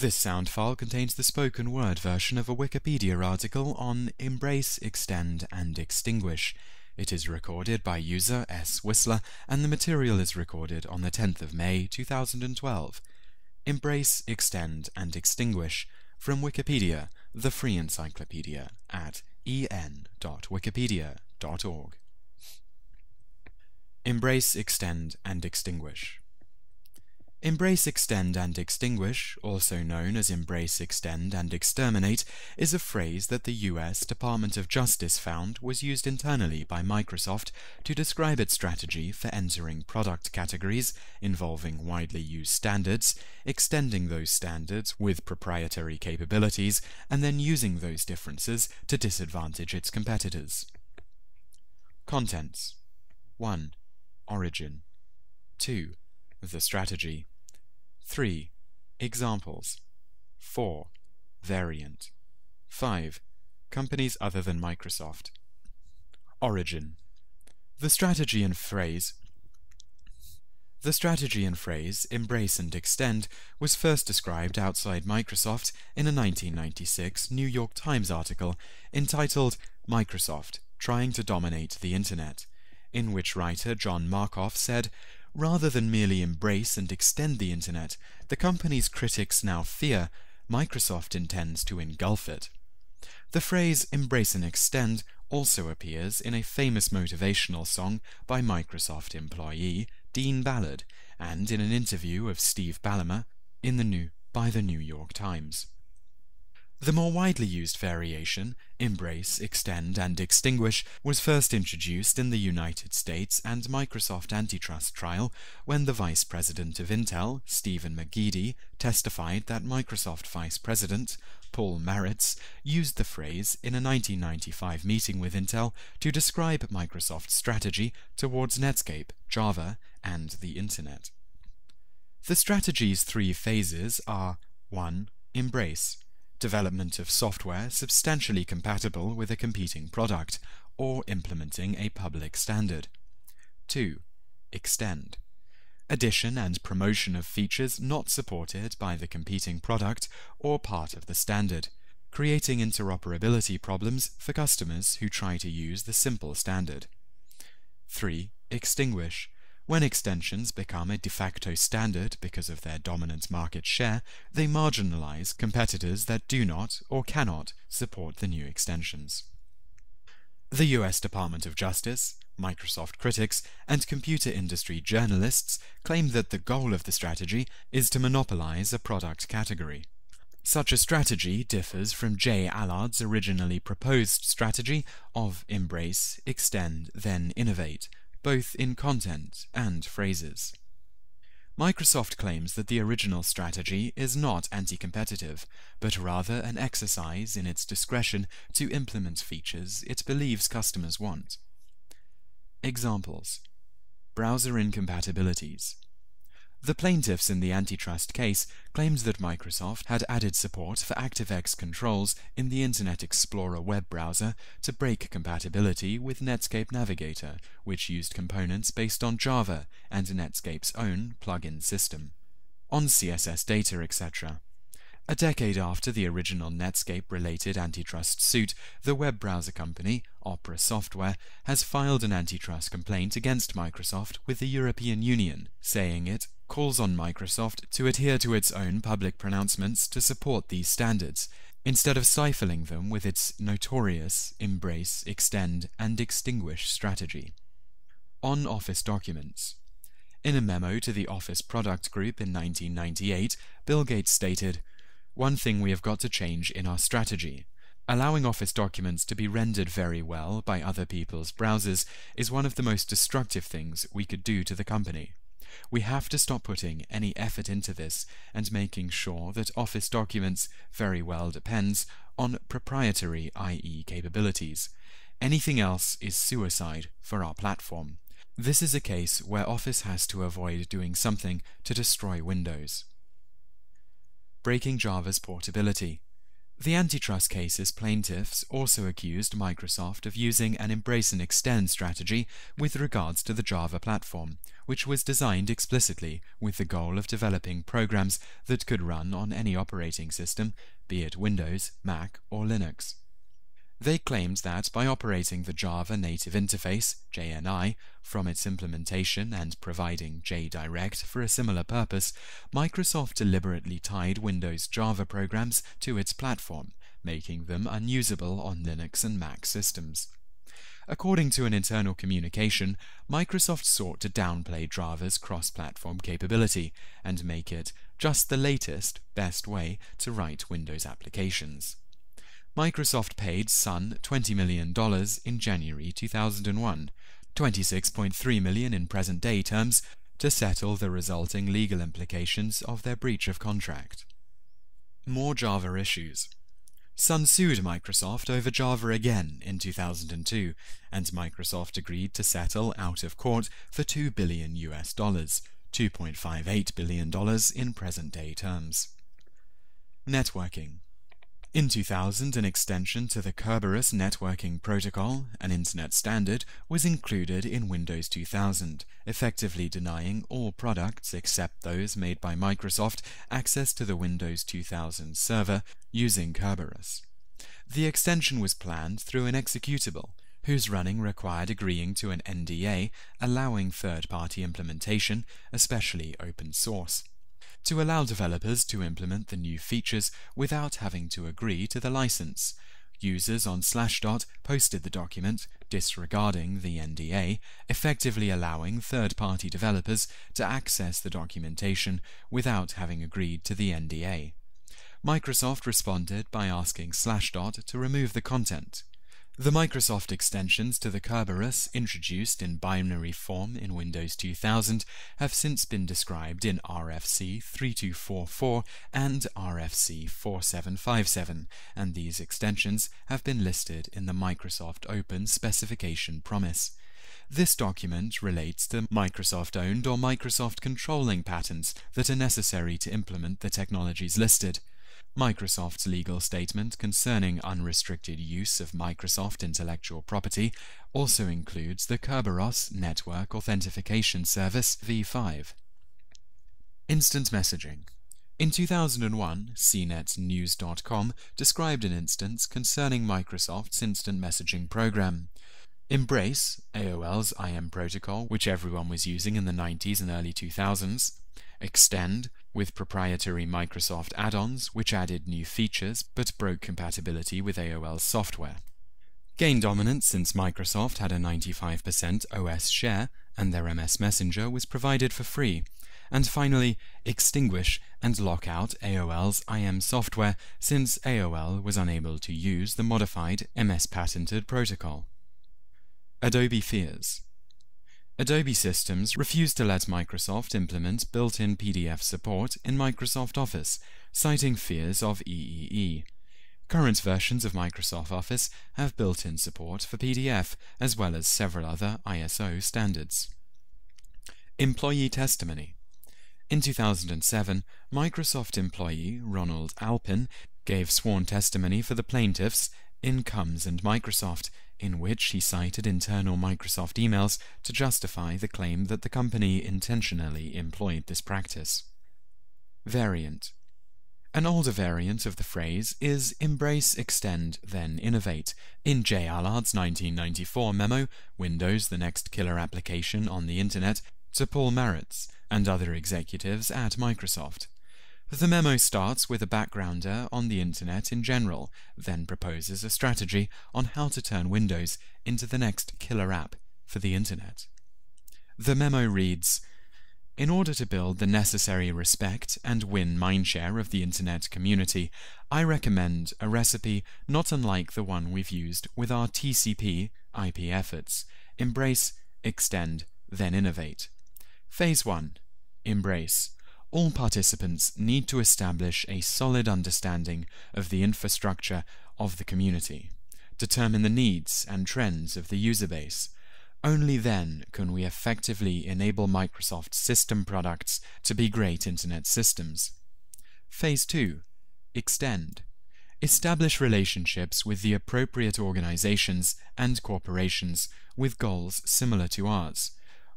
This sound file contains the spoken word version of a Wikipedia article on Embrace, Extend, and Extinguish. It is recorded by user S. Whistler, and the material is recorded on the 10th of May 2012. Embrace, Extend, and Extinguish from Wikipedia, the free encyclopedia, at en.wikipedia.org. Embrace, Extend, and Extinguish. Embrace, Extend, and Extinguish, also known as Embrace, Extend, and Exterminate, is a phrase that the US Department of Justice found was used internally by Microsoft to describe its strategy for entering product categories involving widely used standards, extending those standards with proprietary capabilities, and then using those differences to disadvantage its competitors. Contents 1. Origin 2. The strategy 3. Examples 4. Variant 5. Companies other than Microsoft Origin The strategy and phrase the strategy and phrase embrace and extend was first described outside Microsoft in a 1996 New York Times article entitled Microsoft Trying to Dominate the Internet, in which writer John Markoff said, Rather than merely embrace and extend the Internet, the company's critics now fear Microsoft intends to engulf it. The phrase embrace and extend also appears in a famous motivational song by Microsoft employee Dean Ballard and in an interview of Steve Ballmer in the new by the New York Times. The more widely used variation, embrace, extend, and extinguish, was first introduced in the United States and Microsoft antitrust trial when the vice president of Intel, Stephen McGeady, testified that Microsoft vice president, Paul Maritz, used the phrase in a 1995 meeting with Intel to describe Microsoft's strategy towards Netscape, Java, and the Internet. The strategy's three phases are 1. Embrace development of software substantially compatible with a competing product, or implementing a public standard. 2. Extend. Addition and promotion of features not supported by the competing product or part of the standard, creating interoperability problems for customers who try to use the simple standard. 3. Extinguish when extensions become a de facto standard because of their dominant market share, they marginalize competitors that do not or cannot support the new extensions. The US Department of Justice, Microsoft critics, and computer industry journalists claim that the goal of the strategy is to monopolize a product category. Such a strategy differs from J. Allard's originally proposed strategy of embrace, extend, then innovate, both in content and phrases. Microsoft claims that the original strategy is not anti-competitive, but rather an exercise in its discretion to implement features it believes customers want. Examples Browser incompatibilities the plaintiffs in the antitrust case claimed that Microsoft had added support for ActiveX controls in the Internet Explorer web browser to break compatibility with Netscape Navigator, which used components based on Java and Netscape's own plugin system. On CSS data, etc. A decade after the original Netscape-related antitrust suit, the web browser company, Opera Software, has filed an antitrust complaint against Microsoft with the European Union, saying it calls on Microsoft to adhere to its own public pronouncements to support these standards, instead of stifling them with its notorious embrace, extend, and extinguish strategy. On Office documents. In a memo to the Office Product Group in 1998, Bill Gates stated, one thing we have got to change in our strategy. Allowing Office documents to be rendered very well by other people's browsers is one of the most destructive things we could do to the company. We have to stop putting any effort into this and making sure that Office documents very well depends on proprietary IE capabilities. Anything else is suicide for our platform. This is a case where Office has to avoid doing something to destroy Windows breaking Java's portability. The antitrust case's plaintiffs also accused Microsoft of using an embrace and extend strategy with regards to the Java platform, which was designed explicitly with the goal of developing programs that could run on any operating system, be it Windows, Mac, or Linux. They claimed that by operating the Java Native Interface (JNI) from its implementation and providing JDirect for a similar purpose, Microsoft deliberately tied Windows Java programs to its platform, making them unusable on Linux and Mac systems. According to an internal communication, Microsoft sought to downplay Java's cross-platform capability and make it just the latest, best way to write Windows applications. Microsoft paid Sun $20 million in January 2001, $26.3 million in present-day terms, to settle the resulting legal implications of their breach of contract. More Java issues. Sun sued Microsoft over Java again in 2002, and Microsoft agreed to settle out of court for 2 billion US dollars, 2.58 billion dollars in present-day terms. Networking. In 2000, an extension to the Kerberos networking protocol, an Internet standard, was included in Windows 2000, effectively denying all products except those made by Microsoft access to the Windows 2000 server using Kerberos. The extension was planned through an executable, whose running required agreeing to an NDA allowing third-party implementation, especially open source to allow developers to implement the new features without having to agree to the license. Users on Slashdot posted the document, disregarding the NDA, effectively allowing third-party developers to access the documentation without having agreed to the NDA. Microsoft responded by asking Slashdot to remove the content. The Microsoft extensions to the Kerberos introduced in binary form in Windows 2000 have since been described in RFC 3244 and RFC 4757, and these extensions have been listed in the Microsoft Open Specification Promise. This document relates to Microsoft-owned or Microsoft-controlling patents that are necessary to implement the technologies listed. Microsoft's legal statement concerning unrestricted use of Microsoft intellectual property also includes the Kerberos Network Authentication Service v5. Instant Messaging in 2001, CNETnews.com described an instance concerning Microsoft's instant messaging program. Embrace, AOL's IM protocol, which everyone was using in the 90s and early 2000s, Extend, with proprietary Microsoft add-ons which added new features but broke compatibility with AOL's software. Gained dominance since Microsoft had a 95% OS share and their MS Messenger was provided for free. And finally, extinguish and lock out AOL's IM software since AOL was unable to use the modified MS patented protocol. Adobe Fears Adobe Systems refused to let Microsoft implement built-in PDF support in Microsoft Office, citing fears of EEE. Current versions of Microsoft Office have built-in support for PDF, as well as several other ISO standards. Employee Testimony In 2007, Microsoft employee Ronald Alepin gave sworn testimony for the plaintiffs in Comes and Microsoft in which he cited internal Microsoft emails to justify the claim that the company intentionally employed this practice. Variant An older variant of the phrase is embrace, extend, then innovate. In J. Allard's 1994 memo, Windows the Next Killer Application on the Internet, to Paul Maritz and other executives at Microsoft. The memo starts with a backgrounder on the Internet in general, then proposes a strategy on how to turn Windows into the next killer app for the Internet. The memo reads, in order to build the necessary respect and win mindshare of the Internet community, I recommend a recipe not unlike the one we've used with our TCP IP efforts. Embrace, extend, then innovate. Phase 1. Embrace all participants need to establish a solid understanding of the infrastructure of the community, determine the needs and trends of the user base. Only then can we effectively enable Microsoft system products to be great Internet systems. Phase 2. Extend. establish relationships with the appropriate organizations and corporations with goals similar to ours,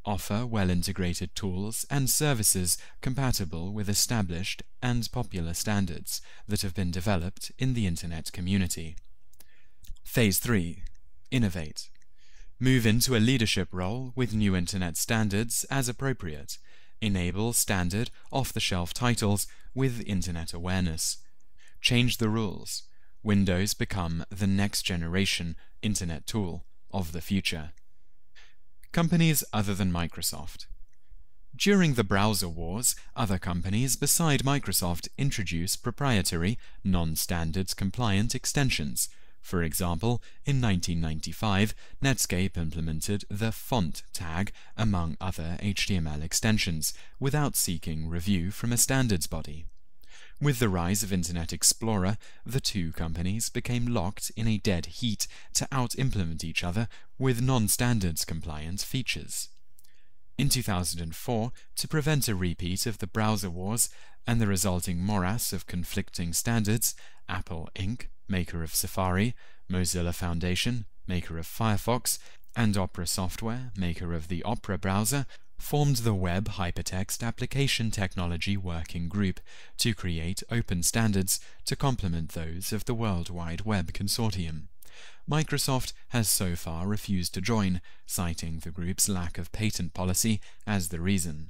offer well-integrated tools and services compatible with established and popular standards that have been developed in the Internet community. Phase 3. Innovate. Move into a leadership role with new Internet standards as appropriate. Enable standard, off-the-shelf titles with Internet awareness. Change the rules. Windows become the next generation Internet tool of the future. Companies other than Microsoft. During the browser wars, other companies beside Microsoft introduced proprietary, non-standards compliant extensions. For example, in 1995, Netscape implemented the font tag among other HTML extensions without seeking review from a standards body. With the rise of Internet Explorer, the two companies became locked in a dead heat to out-implement each other with non-standards compliant features. In 2004, to prevent a repeat of the browser wars and the resulting morass of conflicting standards, Apple Inc., maker of Safari, Mozilla Foundation, maker of Firefox, and Opera Software, maker of the Opera browser, formed the Web Hypertext Application Technology Working Group to create open standards to complement those of the World Wide Web Consortium. Microsoft has so far refused to join, citing the group's lack of patent policy as the reason.